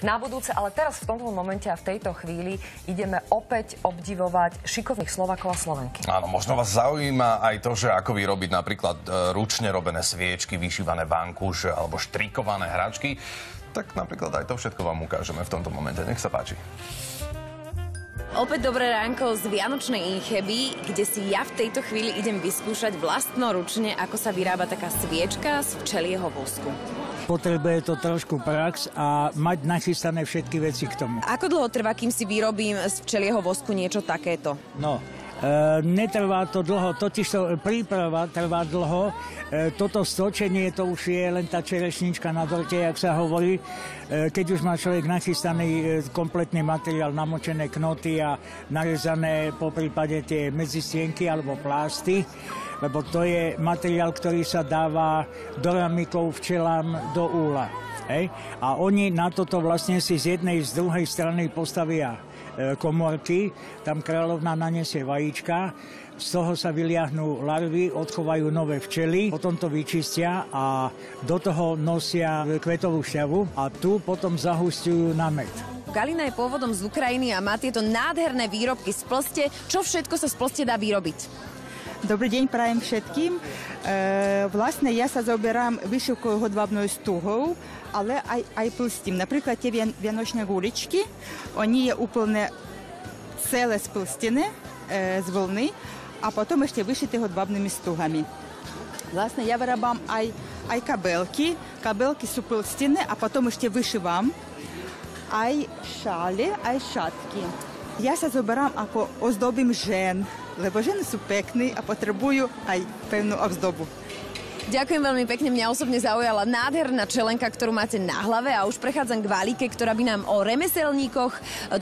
na budúce, ale teraz v tomto momente a v tejto chvíli ideme opäť obdivovať šikovných Slovakov a Slovenky. Áno, možno vás zaujíma aj to, že ako vyrobiť napríklad e, ručne robené sviečky, vyšívané vankúše alebo štrikované hračky. Tak napríklad aj to všetko vám ukážeme v tomto momente. Nech sa páči. Opäť dobré ránko z Vianočnej Incheby, kde si ja v tejto chvíli idem vyskúšať vlastnoručne, ako sa vyrába taká sviečka z včelieho vosku. Potrebuje to trošku prax a mať nachystané všetky veci k tomu. Ako dlho trvá, kým si vyrobím z včelieho vosku niečo takéto? No, netrvá to dlho, totiž to príprava trvá dlho. E, toto stočenie to už je len tá čerešnička na dorte, jak sa hovorí. E, keď už má človek nachystaný e, kompletný materiál, namočené knoty a narezané po prípade tie medzistienky alebo plásty, lebo to je materiál, ktorý sa dáva do ramikov včelám do úla. Hej? A oni na toto vlastne si z jednej, z druhej strany postavia E, komorky, tam kráľovna nanesie vajíčka, z toho sa vyliahnú larvy, odchovajú nové včely, potom to vyčistia a do toho nosia kvetovú šťavu a tu potom zahustujú na med. Galina je pôvodom z Ukrajiny a má tieto nádherné výrobky z plste. Čo všetko sa z plste dá vyrobiť? Dobrý deň prajem všetkým. E, vlastne ja sa zoberám vyšivkou hodvábnou stuhou, ale aj, aj plstím. Napríklad tie vianočné guličky, oni je úplne celé splstené e, z vlny a potom ešte vyšité hodvábnymi stuhami. Vlastne ja vyrábam aj, aj kabelky. Kabelky sú plstené a potom ešte vyšívam aj šále, aj šatky. Ja sa zoberám ako ozdobím žen, lebo ženy sú pekné a potrebujú aj pevnú ozdobu. Ďakujem veľmi pekne, mňa osobne zaujala nádherná čelenka, ktorú máte na hlave a už prechádzam k Válike, ktorá by nám o remeselníkoch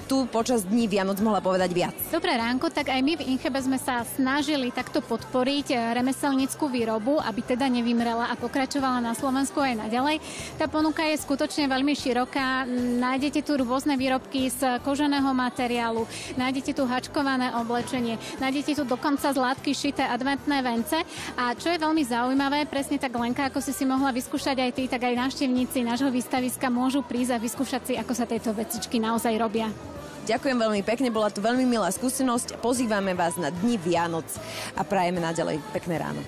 tu počas dní Vianoc mohla povedať viac. Dobré ránko, tak aj my v Inchebe sme sa snažili takto podporiť remeselníckú výrobu, aby teda nevymrela a pokračovala na Slovensku aj naďalej. Tá ponuka je skutočne veľmi široká. Nájdete tu rôzne výrobky z koženého materiálu, nájdete tu hačkované oblečenie, nájdete tu dokonca z látky šité adventné vence. A čo je veľmi zaujímavé, presne tak Lenka, ako si si mohla vyskúšať aj ty, tak aj návštevníci nášho výstaviska môžu prísť a vyskúšať si, ako sa tieto vecičky naozaj robia. Ďakujem veľmi pekne, bola to veľmi milá skúsenosť. Pozývame vás na Dni Vianoc a prajeme naďalej pekné ráno.